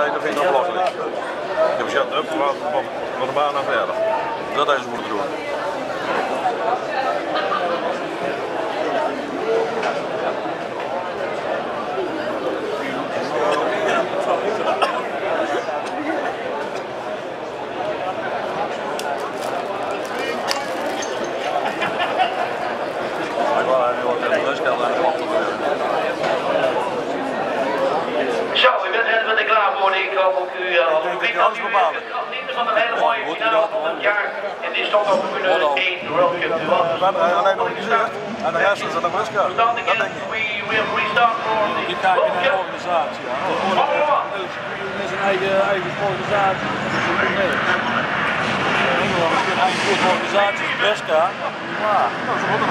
geleden vind ik nog belachelijk. Ik heb ze opgehaald van, van de baan naar verder. Dat is moeten doen. Ik wil eigenlijk wel ook u al dat van een hele mooie finale van het jaar. En is toch ook een World Cup. We alleen nog gezegd en de rest is aan de Ruska. Dat denk ik. We gaan restart organisatie. Het is een eigen, organisatie. Engeland is een eigen organisatie, Ruska. Ja, dat is ook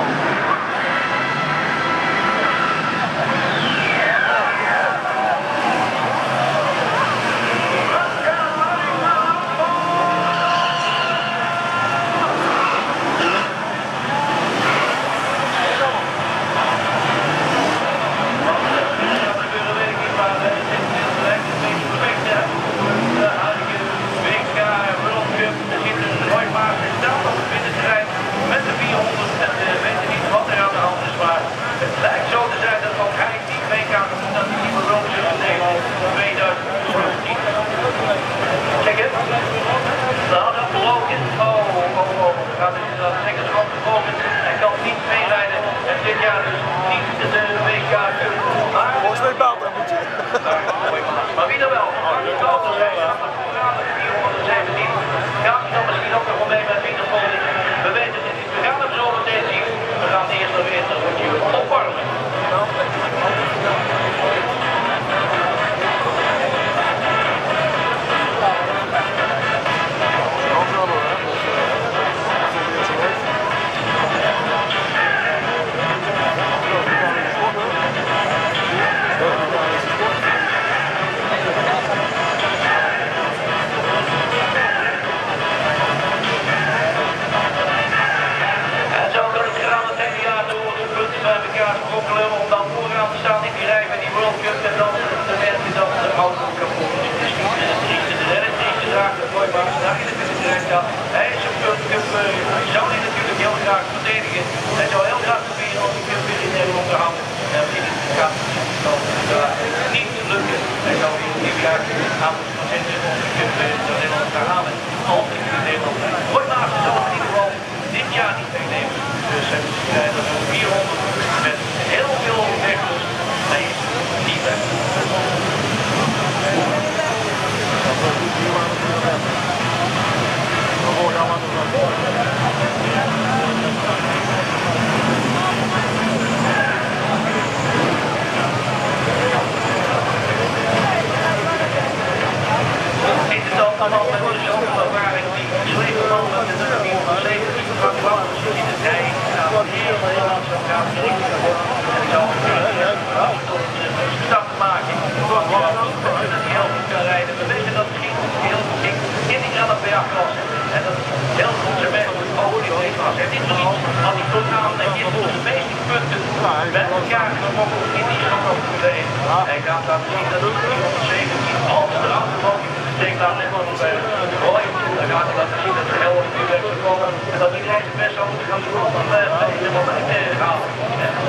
dat ik best gaan doen om helemaal mee wel gaan.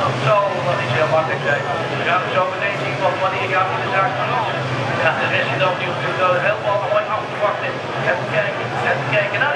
Dat zal, dat is heel makkelijk zijn. We gaan het zo meteen zien van wanneer de zaak Ja, de rest is dan nu natuurlijk helemaal mooi af te wachten. Even kijken, even kijken naar